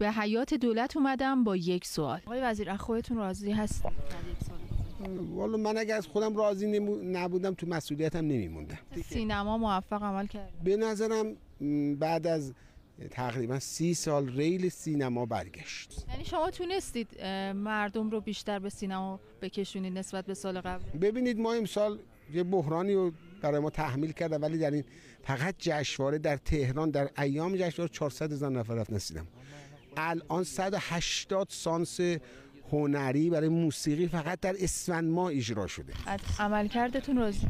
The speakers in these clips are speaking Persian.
به حیات دولت اومدم با یک سوال. آقای وزیر از خودتون راضی هستید؟ والا من اگه از خودم راضی نمو- نبودم تو مسئولیتم نمیموندم. سینما موفق عمل کرد. به نظرم بعد از تقریبا سی سال ریل سینما برگشت. یعنی شما تونستید مردم رو بیشتر به سینما بکشونید نسبت به سال قبل؟ ببینید ما امسال یه بحرانی رو برای ما تحمیل کرده ولی در این فقط جشنواره در تهران در ایام جشنواره 400 هزار نفر رفتن سینما. الان 180 سانس هنری برای موسیقی فقط در اسفند ماه اجرا شده. از عملکردتون راضی؟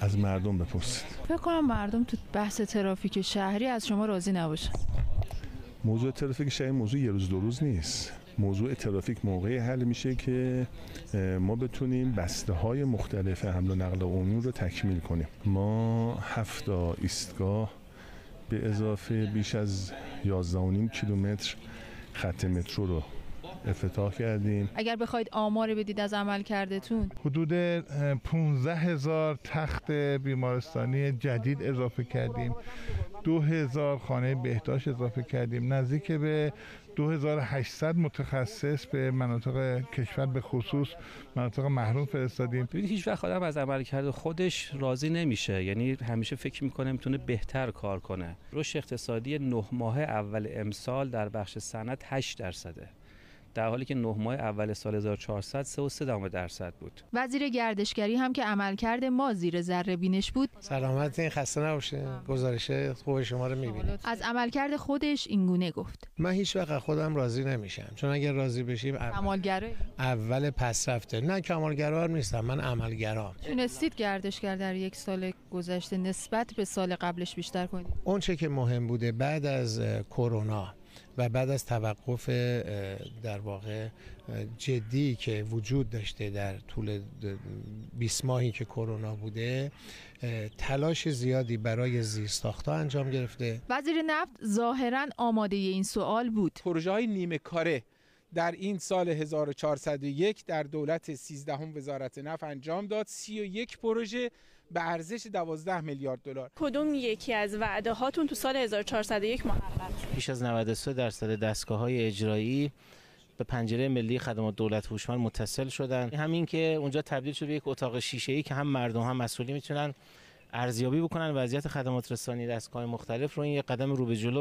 از مردم بپرسید. فکر کنم مردم تو بحث ترافیک شهری از شما راضی نباشن. موضوع ترافیک شهری موضوع یه روز دو روز نیست. موضوع ترافیک موقعی حل میشه که ما بتونیم بسته های مختلف حمل و نقل عمومی رو تکمیل کنیم. ما هفت تا ایستگاه به اضافه بیش از 11.5 کیلومتر خط مترو رو افتتاح کردیم. اگر بخواید آمار بدید از عملکردتون. حدود اه، 15 هزار تخت بیمارستانی جدید اضافه کردیم. دو هزار خانه بهداشت اضافه کردیم. نزدیک به 2800 متخصص به مناطق کشور به خصوص مناطق محروم فرستادیم. ببینید هیچ وقت آدم از عملکرد خودش راضی نمیشه. یعنی همیشه فکر می‌کنه می‌تونه بهتر کار کنه. رشد اقتصادی نه ماه اول امسال در بخش صنعت 8 درصده. در حالی که نه ماه اول سال 1400 3 درصد بود. وزیر گردشگری هم که عملکرد ما زیر ذره بینش بود. سلامت این خسته نباشه گزارش خوب شما رو می‌بینیم. از عملکرد خودش اینگونه گفت. من هیچ وقت خودم راضی نمیشم. چون اگر راضی بشیم اول, اول پس رفته. نه کمالگرا نیستم. من عملگرام. تونستید گردشگر در یک سال گذشته نسبت به سال قبلش بیشتر کنید؟ اون چه که مهم بوده بعد از کرونا و بعد از توقف در واقع جدی که وجود داشته در طول د- 20 ماهی که کرونا بوده تلاش زیادی برای زیرساختها انجام گرفته. وزیر نفت ظاهرا آماده این سوال بود. پروژه های نیمه کاره در این سال 1401 در دولت 13 وزارت نفت انجام داد 31 پروژه به ارزش 12 میلیارد دلار. کدوم یکی از وعده هاتون تو سال 1401 محقق؟ شد؟ بیش از 93 درصد دستگاه های اجرایی به پنجره ملی خدمات دولت هوشمند متصل شدن. همین که اونجا تبدیل شده به یک اتاق شیشه ای که هم مردم هم مسئولین می‌تونن ارزیابی بکنن. وضعیت خدمات رسانی دستگاه مختلف رو این یک قدم رو به جلو